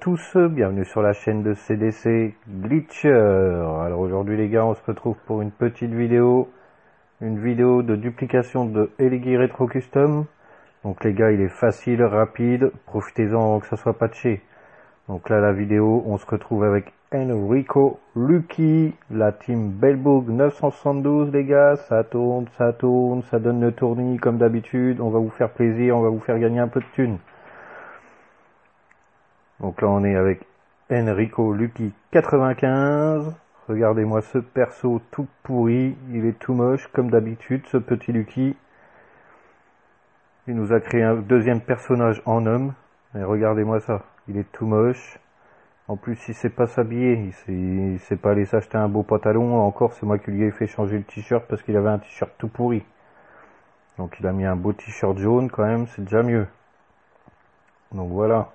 Tous, bienvenue sur la chaîne de CDC Glitcher. Alors aujourd'hui les gars, on se retrouve pour une petite vidéo, une vidéo de duplication de Eligi Retro Custom. Donc les gars, il est facile, rapide, profitez-en que ça soit patché. Donc là la vidéo, on se retrouve avec Enrico Lucky, la team Bellbook 972 les gars, ça tourne, ça tourne, ça donne le tournis comme d'habitude, on va vous faire plaisir, on va vous faire gagner un peu de thunes. Donc là on est avec Enrico Lucky 95. Regardez-moi ce perso tout pourri, il est tout moche comme d'habitude ce petit Lucky. Il nous a créé un deuxième personnage en homme. Et regardez-moi ça, il est tout moche. En plus, il sait pas s'habiller, il sait, pas aller s'acheter un beau pantalon. Encore, c'est moi qui lui ai fait changer le t-shirt parce qu'il avait un t-shirt tout pourri. Donc il a mis un beau t-shirt jaune quand même, c'est déjà mieux. Donc voilà.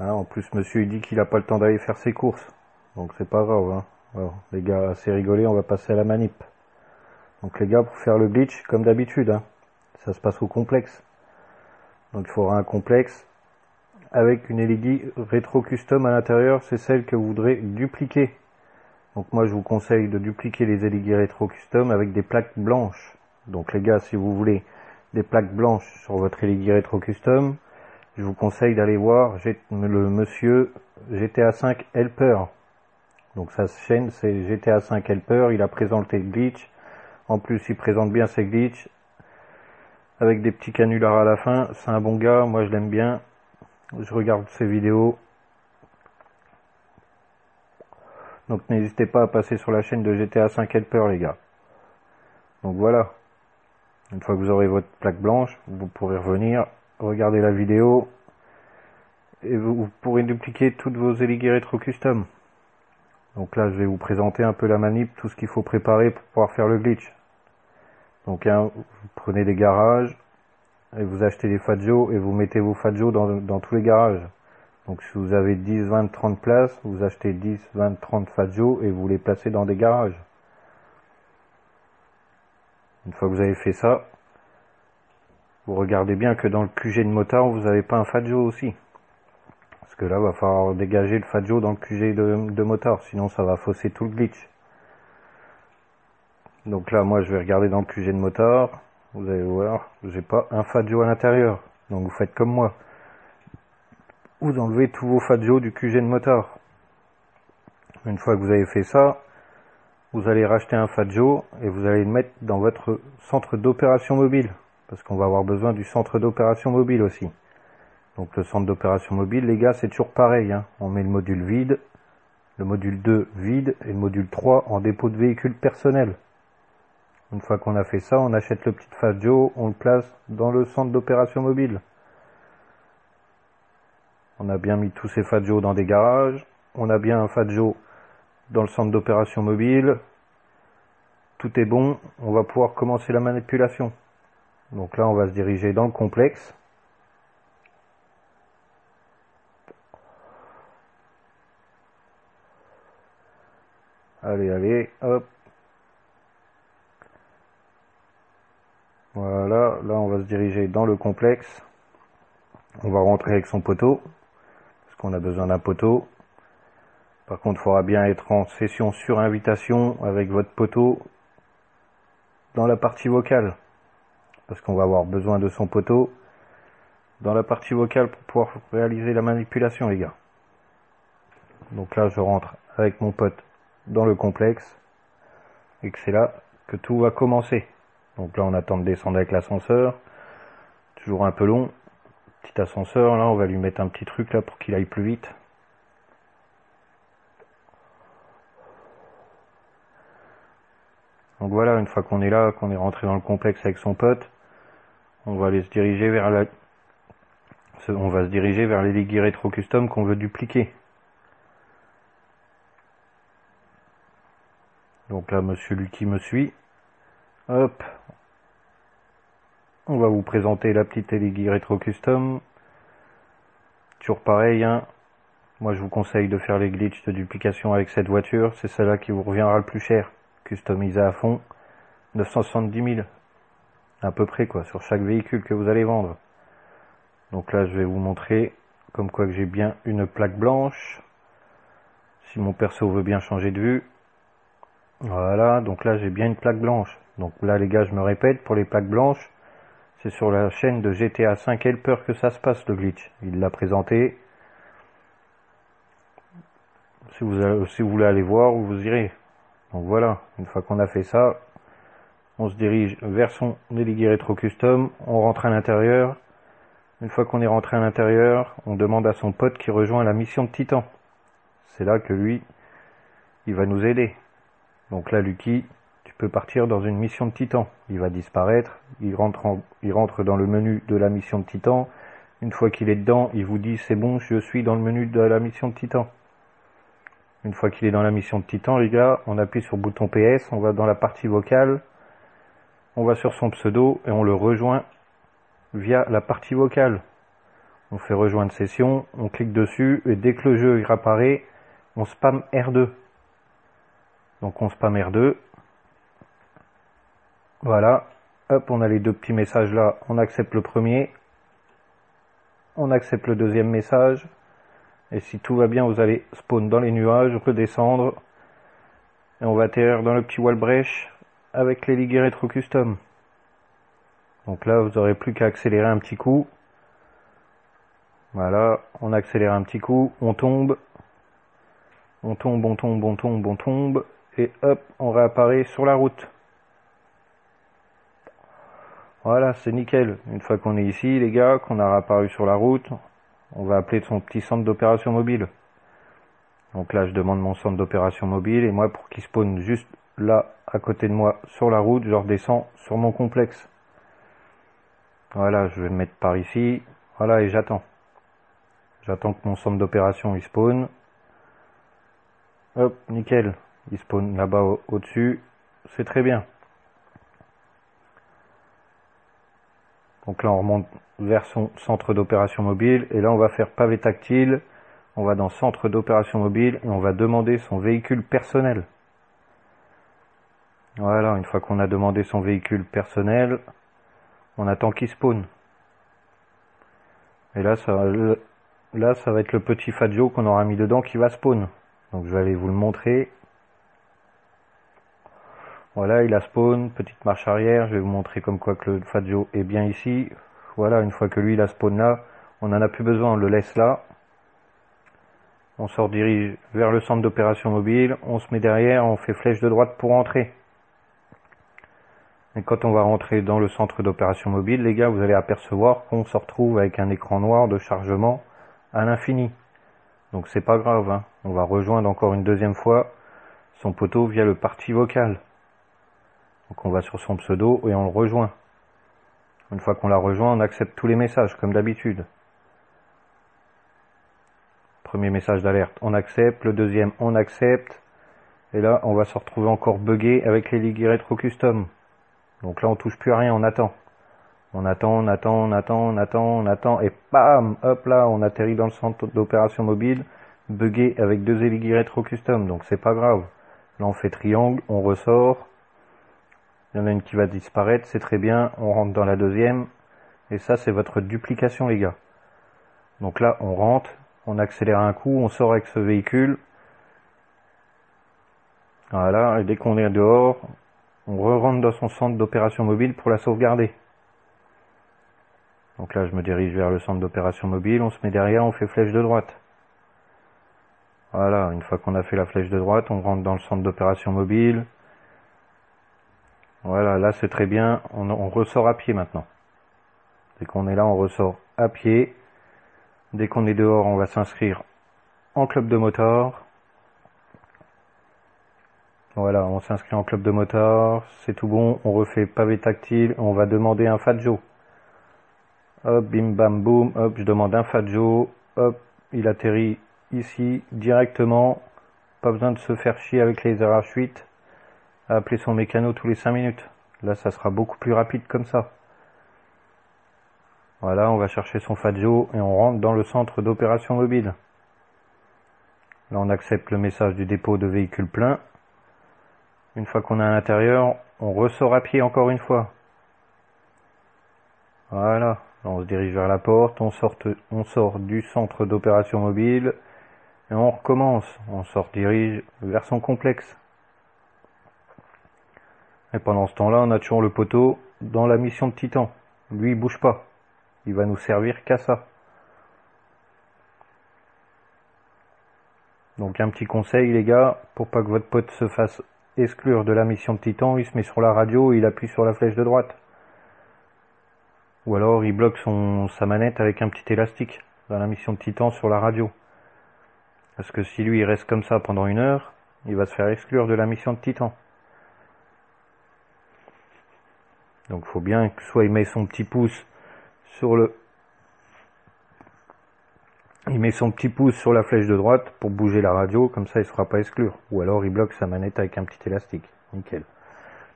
Hein, en plus, monsieur il dit qu'il a pas le temps d'aller faire ses courses. Donc c'est pas grave. Hein. Les gars, assez rigolé, on va passer à la manip. Donc les gars, pour faire le glitch, comme d'habitude, hein, ça se passe au complexe. Donc il faudra un complexe avec une LED rétro custom à l'intérieur, c'est celle que vous voudrez dupliquer. Donc moi je vous conseille de dupliquer les LED rétro custom avec des plaques blanches. Donc les gars, si vous voulez des plaques blanches sur votre LED rétro custom, je vous conseille d'aller voir le monsieur GTA 5 Helper. Donc sa chaîne c'est GTA 5 Helper, il a présenté glitch. En plus il présente bien ses glitch avec des petits canulars à la fin. C'est un bon gars, moi je l'aime bien. Je regarde ses vidéos. Donc n'hésitez pas à passer sur la chaîne de GTA 5 Helper les gars. Donc voilà. Une fois que vous aurez votre plaque blanche, vous pourrez revenir, regarder la vidéo et vous, pourrez dupliquer toutes vos éligies rétro custom. Donc là, je vais vous présenter un peu la manip, tout ce qu'il faut préparer pour pouvoir faire le glitch. Donc hein, vous prenez des garages, et vous achetez des Fadjo et vous mettez vos Fadjo dans, dans tous les garages. Donc si vous avez 10, 20, 30 places, vous achetez 10, 20, 30 Fadjo et vous les placez dans des garages. Une fois que vous avez fait ça, vous regardez bien que dans le QG de motard, vous n'avez pas un Fadjo aussi. Que là, va falloir dégager le Fadjo dans le QG de, de motard, sinon ça va fausser tout le glitch. Donc là, moi, je vais regarder dans le QG de motard vous allez voir, j'ai pas un Fadio à l'intérieur. Donc vous faites comme moi. Vous enlevez tous vos Fadio du QG de moteur. Une fois que vous avez fait ça, vous allez racheter un Fadio et vous allez le mettre dans votre centre d'opération mobile. Parce qu'on va avoir besoin du centre d'opération mobile aussi. Donc le centre d'opération mobile, les gars, c'est toujours pareil. Hein. On met le module vide, le module 2 vide et le module 3 en dépôt de véhicule personnel. Une fois qu'on a fait ça, on achète le petit Fadio, on le place dans le centre d'opération mobile. On a bien mis tous ces Fadio dans des garages. On a bien un Fadio dans le centre d'opération mobile. Tout est bon. On va pouvoir commencer la manipulation. Donc là, on va se diriger dans le complexe. Allez, allez, hop. Voilà, là on va se diriger dans le complexe. On va rentrer avec son poteau, parce qu'on a besoin d'un poteau. Par contre, il faudra bien être en session sur invitation avec votre poteau dans la partie vocale. Parce qu'on va avoir besoin de son poteau dans la partie vocale pour pouvoir réaliser la manipulation, les gars. Donc là, je rentre avec mon pote dans le complexe. Et que c'est là que tout va commencer. Donc là, on attend de descendre avec l'ascenseur. Toujours un peu long. Petit ascenseur, là, on va lui mettre un petit truc là pour qu'il aille plus vite. Donc voilà, une fois qu'on est là, qu'on est rentré dans le complexe avec son pote, on va aller se diriger vers la on va se diriger vers les ligues rétro custom qu'on veut dupliquer. Donc là, monsieur Lucky me suit. Hop. On va vous présenter la petite Eligi Retro Custom. Toujours pareil, hein. Moi, je vous conseille de faire les glitches de duplication avec cette voiture. C'est celle-là qui vous reviendra le plus cher. Customisée à fond. 970 000. À peu près, quoi, sur chaque véhicule que vous allez vendre. Donc là, je vais vous montrer comme quoi que j'ai bien une plaque blanche. Si mon perso veut bien changer de vue. Voilà, donc là j'ai bien une plaque blanche. Donc là les gars, je me répète, pour les plaques blanches, c'est sur la chaîne de GTA 5 Helper que ça se passe le glitch. Il l'a présenté. Si vous, si vous voulez aller voir, vous irez. Donc voilà, une fois qu'on a fait ça, on se dirige vers son délégué rétro custom, on rentre à l'intérieur. Une fois qu'on est rentré à l'intérieur, on demande à son pote qui rejoint la mission de Titan. C'est là que lui, il va nous aider. Donc là, Lucky, tu peux partir dans une mission de Titan. Il va disparaître, il rentre, il dans le menu de la mission de Titan. Une fois qu'il est dedans, il vous dit c'est bon, je suis dans le menu de la mission de Titan. Une fois qu'il est dans la mission de Titan, les gars, on appuie sur bouton PS, on va dans la partie vocale, on va sur son pseudo et on le rejoint via la partie vocale. On fait rejoindre session, on clique dessus et dès que le jeu apparaît, on spam R2. Donc on spam R2. Voilà. Hop, on a les deux petits messages là. On accepte le premier. On accepte le deuxième message. Et si tout va bien, vous allez spawn dans les nuages, redescendre. Et on va atterrir dans le petit wall brèche avec les ligues rétro custom. Donc là, vous aurez plus qu'à accélérer un petit coup. Voilà, on accélère un petit coup, on tombe. On tombe, on tombe, on tombe, on tombe. Et hop, on réapparaît sur la route. Voilà, c'est nickel. Une fois qu'on est ici, les gars, qu'on a réapparu sur la route, on va appeler son petit centre d'opération mobile. Donc là, je demande mon centre d'opération mobile et moi, pour qu'il spawn juste là, à côté de moi, sur la route, je redescends sur mon complexe. Voilà, je vais me mettre par ici. Voilà, et j'attends. J'attends que mon centre d'opération il spawn. Hop, nickel. Il spawn là-bas au-dessus. C'est très bien. Donc là, on remonte vers son centre d'opération mobile. Et là, on va faire pavé tactile. On va dans centre d'opération mobile et on va demander son véhicule personnel. Voilà, une fois qu'on a demandé son véhicule personnel, on attend qu'il spawn. Et là ça, là, ça va être le petit Fadjo qu'on aura mis dedans qui va spawn. Donc je vais aller vous le montrer. Voilà, il a spawn, petite marche arrière, je vais vous montrer comme quoi que le Fadjo est bien ici. Voilà, une fois que lui il a spawn là, on n'en a plus besoin, on le laisse là. On se redirige vers le centre d'opération mobile, on se met derrière, on fait flèche de droite pour entrer. Et quand on va rentrer dans le centre d'opération mobile, les gars, vous allez apercevoir qu'on se retrouve avec un écran noir de chargement à l'infini. Donc c'est pas grave, hein. on va rejoindre encore une deuxième fois son poteau via le parti vocal. Donc on va sur son pseudo et on le rejoint. Une fois qu'on l'a rejoint, on accepte tous les messages comme d'habitude. Premier message d'alerte, on accepte. Le deuxième, on accepte. Et là, on va se retrouver encore buggé avec les ligues rétro custom. Donc là, on touche plus à rien, on attend. On attend, on attend, on attend, on attend, on attend, et bam, hop là, on atterrit dans le centre d'opération mobile, buggé avec deux ligues rétro custom. Donc c'est pas grave. Là, on fait triangle, on ressort, il y en a une qui va disparaître, c'est très bien. On rentre dans la deuxième. Et ça, c'est votre duplication, les gars. Donc là, on rentre, on accélère un coup, on sort avec ce véhicule. Voilà, et dès qu'on est dehors, on re-rentre dans son centre d'opération mobile pour la sauvegarder. Donc là, je me dirige vers le centre d'opération mobile, on se met derrière, on fait flèche de droite. Voilà, une fois qu'on a fait la flèche de droite, on rentre dans le centre d'opération mobile, voilà, là c'est très bien. On, ressort à pied maintenant. Dès qu'on est là, on ressort à pied. Dès qu'on est dehors, on va s'inscrire en club de moteur. Voilà, on s'inscrit en club de moteur, c'est tout bon, on refait pavé tactile, on va demander un Fadjo. Hop, bim bam boum, hop, je demande un Fadjo, hop, il atterrit ici directement, pas besoin de se faire chier avec les RH8 appeler son mécano tous les 5 minutes. Là, ça sera beaucoup plus rapide comme ça. Voilà, on va chercher son Fadjo et on rentre dans le centre d'opération mobile. Là, on accepte le message du dépôt de véhicule plein. Une fois qu'on est à l'intérieur, on ressort à pied encore une fois. Voilà, On se dirige vers la porte, on sort, du centre d'opération mobile et on recommence. On sort dirige vers son complexe. Et pendant ce temps-là, on a toujours le poteau dans la mission de Titan. Lui, il bouge pas. Il va nous servir qu'à ça. Donc un petit conseil les gars, pour pas que votre pote se fasse exclure de la mission de Titan, il se met sur la radio et il appuie sur la flèche de droite. Ou alors il bloque son, sa manette avec un petit élastique dans la mission de Titan sur la radio. Parce que si lui il reste comme ça pendant une heure, il va se faire exclure de la mission de Titan. Donc il faut bien que soit il met son petit pouce sur le il met son petit pouce sur la flèche de droite pour bouger la radio, comme ça il ne sera pas exclure. Ou alors il bloque sa manette avec un petit élastique. Nickel.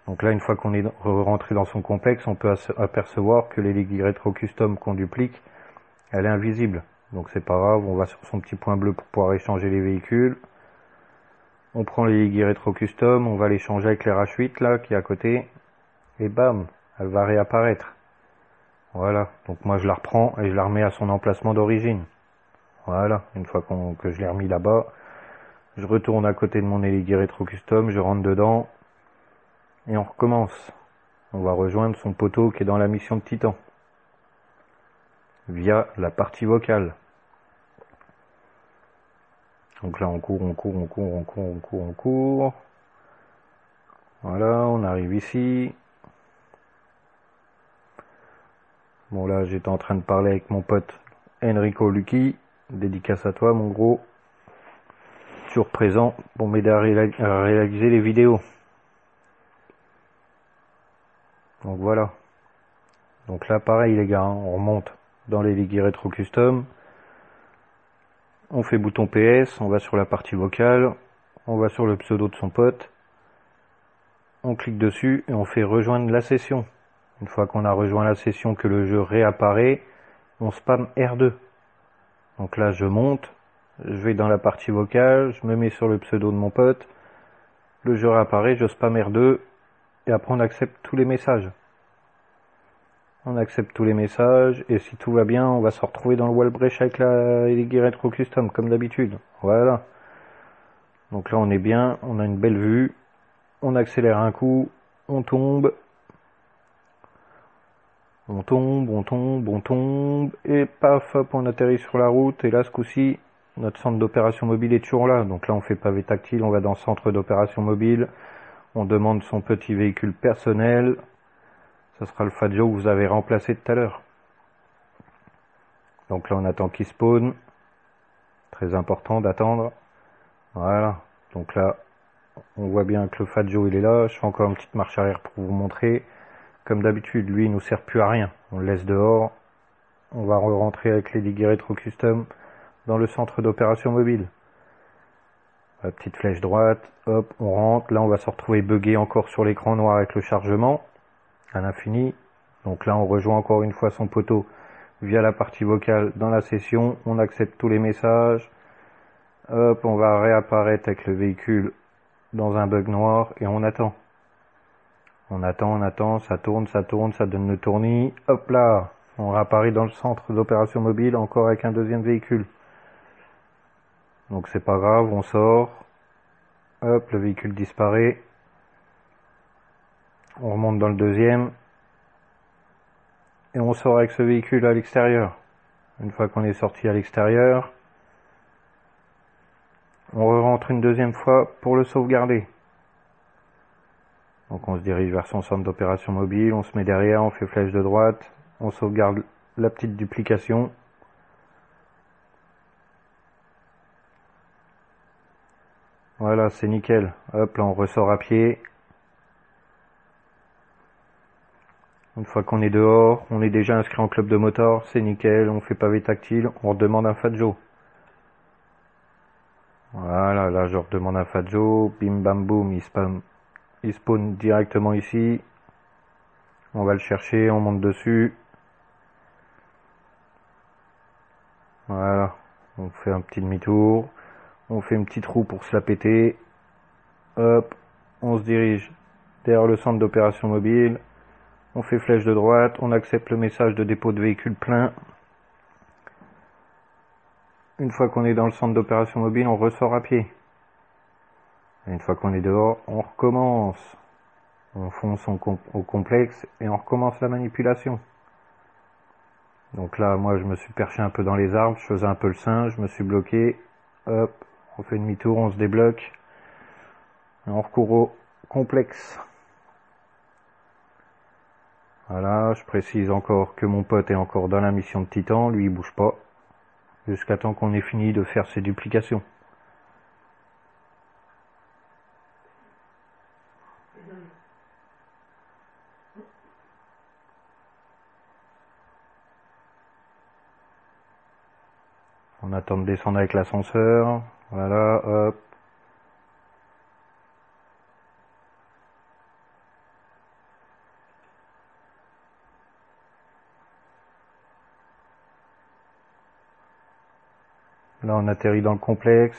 Donc là, une fois qu'on est rentré dans son complexe, on peut apercevoir que l'hélice rétro custom qu'on duplique, elle est invisible. Donc c'est pas grave, on va sur son petit point bleu pour pouvoir échanger les véhicules. On prend l'hélice rétro custom, on va l'échanger avec l'RH8 là, qui est à côté. Et bam, elle va réapparaître. Voilà, donc moi je la reprends et je la remets à son emplacement d'origine. Voilà, une fois que je l'ai remis là-bas, je retourne à côté de mon Eligui Retro Custom, je rentre dedans, et on recommence. On va rejoindre son poteau qui est dans la mission de Titan, via la partie vocale. Donc là on court, on court, on court, on court, on court, on court. Voilà, on arrive ici. Bon là j'étais en train de parler avec mon pote Enrico Lucky. Dédicace à toi, mon gros. Toujours présent pour m'aider à, réaliser les vidéos. Donc voilà. Donc là, pareil, les gars, hein, on remonte dans les ligues rétro custom. On fait bouton PS, on va sur la partie vocale, on va sur le pseudo de son pote, on clique dessus et on fait rejoindre la session. Une fois qu'on a rejoint la session, que le jeu réapparaît, on spam R2. Donc là, je monte, je vais dans la partie vocale, je me mets sur le pseudo de mon pote, le jeu réapparaît, je spam R2, et après on accepte tous les messages. On accepte tous les messages, et si tout va bien, on va se retrouver dans le Wallbreach avec la Eligi Retro Custom, comme d'habitude. Voilà. Donc là, on est bien, on a une belle vue, on accélère un coup, on tombe, on tombe, on tombe, on tombe, et paf, hop, on atterrit sur la route, et là, ce coup-ci, notre centre d'opération mobile est toujours là. Donc là, on fait pavé tactile, on va dans le centre d'opération mobile, on demande son petit véhicule personnel, ce sera le Fadio que vous avez remplacé tout à l'heure. Donc là, on attend qu'il spawn, très important d'attendre. Voilà, donc là, on voit bien que le Fadio il est là, je fais encore une petite marche arrière pour vous montrer. Comme d'habitude, lui, il nous sert plus à rien. On le laisse dehors. On va rentrer avec les ligues rétro custom dans le centre d'opération mobile. La petite flèche droite, hop, on rentre. Là, on va se retrouver buggé encore sur l'écran noir avec le chargement à l'infini. Donc là, on rejoint encore une fois son poteau via la partie vocale dans la session. On accepte tous les messages. Hop, on va réapparaître avec le véhicule dans un bug noir et on attend. On attend, on attend, ça tourne, ça tourne, ça donne le tournis. Hop là, on réapparaît dans le centre d'opération mobile encore avec un deuxième véhicule. Donc c'est pas grave, on sort. Hop, le véhicule disparaît. On remonte dans le deuxième. Et on sort avec ce véhicule à l'extérieur. Une fois qu'on est sorti à l'extérieur, on rentre une deuxième fois pour le sauvegarder. Donc on se dirige vers son centre d'opération mobile, on se met derrière, on fait flèche de droite, on sauvegarde la petite duplication. Voilà, c'est nickel. Hop, là on ressort à pied. Une fois qu'on est dehors, on est déjà inscrit en club de moteur, c'est nickel, on fait pavé tactile, on redemande un Fadjo. Voilà, là je redemande un Fadjo, bim bam boum, il spam il spawn directement ici. On va le chercher, on monte dessus. Voilà. On fait un petit demi-tour. On fait une petite roue pour se la péter. Hop. On se dirige derrière le centre d'opération mobile. On fait flèche de droite, on accepte le message de dépôt de véhicule plein. Une fois qu'on est dans le centre d'opération mobile, on ressort à pied. Une fois qu'on est dehors, on recommence. On fonce au complexe et on recommence la manipulation. Donc là, moi, je me suis perché un peu dans les arbres, je faisais un peu le singe, je me suis bloqué. Hop, on fait demi-tour, on se débloque. Et on recourt au complexe. Voilà, je précise encore que mon pote est encore dans la mission de Titan, lui il bouge pas, jusqu'à temps qu'on ait fini de faire ses duplications. On attend de descendre avec l'ascenseur. Voilà, hop. Là, on atterrit dans le complexe.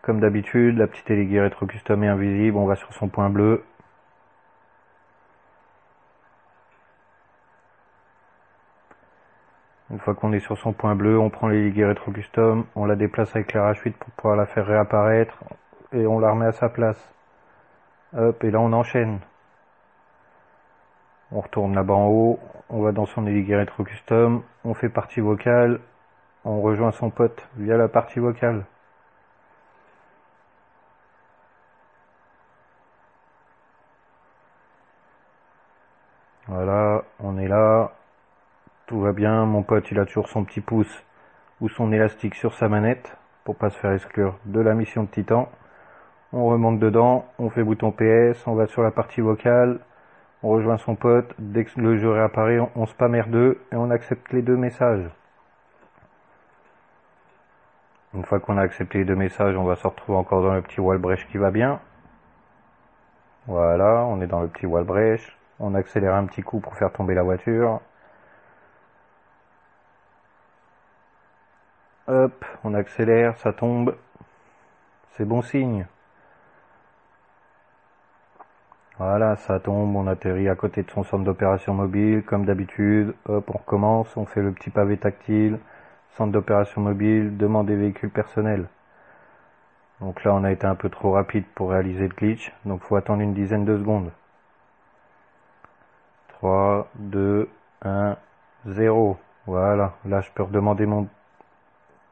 Comme d'habitude, la petite éléguée rétro custom est invisible. On va sur son point bleu. Une fois qu'on est sur son point bleu, on prend les rétro on la déplace avec la 8 pour pouvoir la faire réapparaître et on la remet à sa place. Hop, et là on enchaîne. On retourne là-bas en haut, on va dans son aiguille rétro custom, on fait partie vocale, on rejoint son pote via la partie vocale. Voilà, on est là, tout bien, mon pote il a toujours son petit pouce ou son élastique sur sa manette pour pas se faire exclure de la mission de Titan. On remonte dedans, on fait bouton PS, on va sur la partie vocale, on rejoint son pote, dès que le jeu réapparaît, on spam R2 et on accepte les deux messages. Une fois qu'on a accepté les deux messages, on va se retrouver encore dans le petit wall qui va bien. Voilà, on est dans le petit wall On accélère un petit coup pour faire tomber la voiture. Hop, on accélère, ça tombe. C'est bon signe. Voilà, ça tombe, on atterrit à côté de son centre d'opération mobile, comme d'habitude. Hop, on recommence, on fait le petit pavé tactile. Centre d'opération mobile, demande des véhicules personnels. Donc là, on a été un peu trop rapide pour réaliser le glitch, donc faut attendre une dizaine de secondes. 3, 2, 1, 0. Voilà, là je peux redemander mon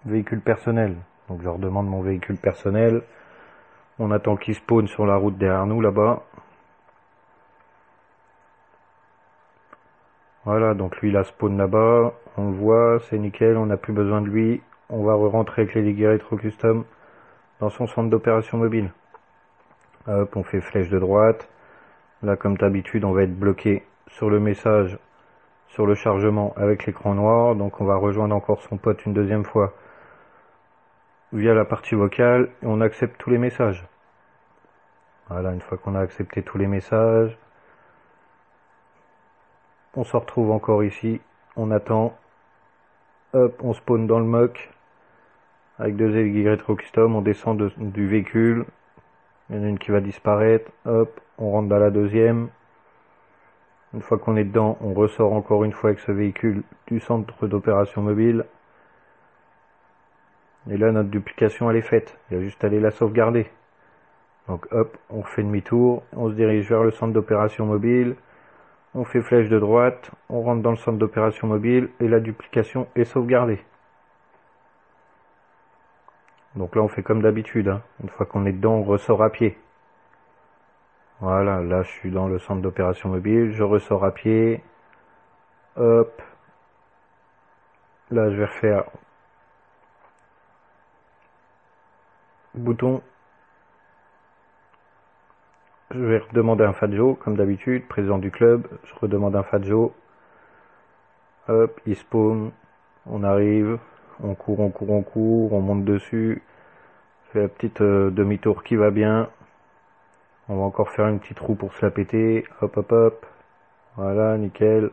véhicule personnel. Donc je leur demande mon véhicule personnel. On attend qu'il spawn sur la route derrière nous là-bas. Voilà, donc lui il a spawn là-bas, on le voit, c'est nickel, on n'a plus besoin de lui. On va re-rentrer avec les ligues rétro custom dans son centre d'opération mobile. Hop, on fait flèche de droite. Là, comme d'habitude, on va être bloqué sur le message, sur le chargement avec l'écran noir. Donc on va rejoindre encore son pote une deuxième fois via la partie vocale et on accepte tous les messages. Voilà, une fois qu'on a accepté tous les messages, on se retrouve encore ici, on attend, hop, on spawn dans le mock avec deux aiguilles custom, on descend du véhicule, il y en a une qui va disparaître, hop, on rentre dans la deuxième. Une fois qu'on est dedans, on ressort encore une fois avec ce véhicule du centre d'opération mobile. Et là, notre duplication, elle est faite. Il y a juste à aller la sauvegarder. Donc hop, on fait demi-tour, on se dirige vers le centre d'opération mobile, on fait flèche de droite, on rentre dans le centre d'opération mobile et la duplication est sauvegardée. Donc là, on fait comme d'habitude. Hein. Une fois qu'on est dedans, on ressort à pied. Voilà, là, je suis dans le centre d'opération mobile, je ressors à pied. Hop. Là, je vais refaire bouton. Je vais redemander un Fadjo, comme d'habitude, président du club. Je redemande un Fadjo. Hop, il spawn. On arrive. On court, on court, on court. On monte dessus. Je la petite euh, demi-tour qui va bien. On va encore faire une petite roue pour se la péter. Hop, hop, hop. Voilà, nickel.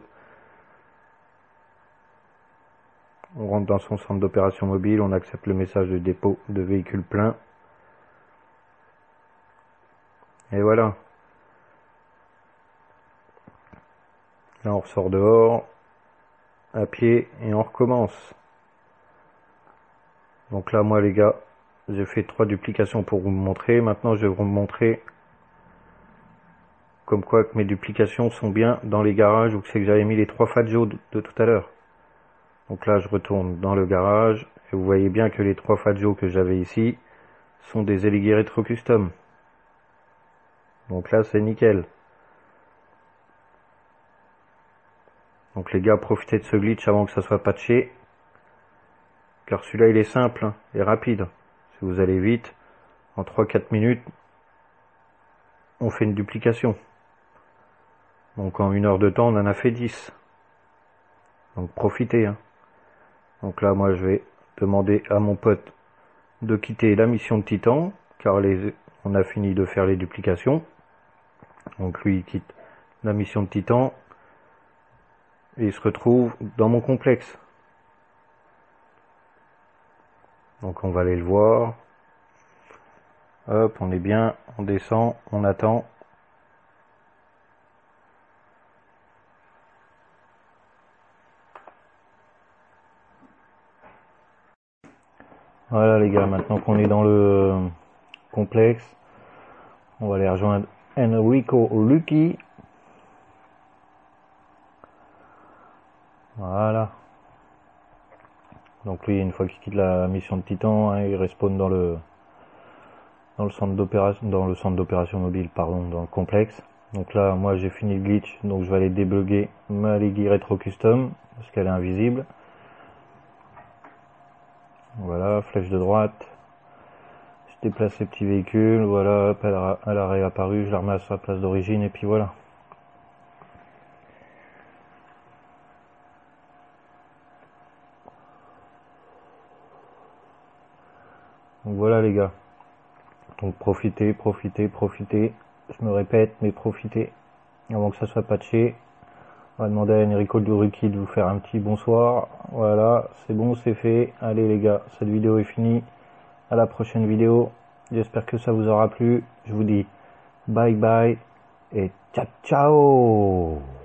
On rentre dans son centre d'opération mobile, on accepte le message de dépôt de véhicule plein. Et voilà. là on ressort dehors, à pied et on recommence. Donc là moi les gars, j'ai fait trois duplications pour vous montrer. Maintenant je vais vous montrer comme quoi que mes duplications sont bien dans les garages que c'est que j'avais mis les trois Fadjo de, tout à l'heure. Donc là je retourne dans le garage et vous voyez bien que les trois Fadjo que j'avais ici sont des Retro Custom. Donc là c'est nickel. Donc les gars, profitez de ce glitch avant que ça soit patché. Car celui-là, il est simple hein, et rapide. Si vous allez vite, en 3-4 minutes, on fait une duplication. Donc en une heure de temps, on en a fait 10. Donc profitez. Hein. Donc là, moi, je vais demander à mon pote de quitter la mission de Titan, car on a fini de faire les duplications. Donc lui, il quitte la mission de Titan et il se retrouve dans mon complexe. Donc on va aller le voir. Hop, on est bien, on descend, on attend. Voilà les gars, maintenant qu'on est dans le complexe, on va aller rejoindre Enrico Lucky Voilà. Donc lui, une fois qu'il quitte la mission de Titan, hein, il respawn dans le dans le centre d'opération dans le centre d'opération mobile, pardon, dans le complexe. Donc là, moi j'ai fini le glitch, donc je vais aller débugger ma Ligi Retro Custom parce qu'elle est invisible. Voilà, flèche de droite. Déplace les petits véhicules, voilà, elle a, elle a réapparu, je la remets à sa place d'origine et puis voilà. Donc voilà les gars. Donc profitez, profitez, profitez. Je me répète, mais profitez avant que ça soit patché. On va demander à Enrico Duruki de vous faire un petit bonsoir. Voilà, c'est bon, c'est fait. Allez les gars, cette vidéo est finie. À la prochaine vidéo. J'espère que ça vous aura plu. Je vous dis bye bye et ciao ciao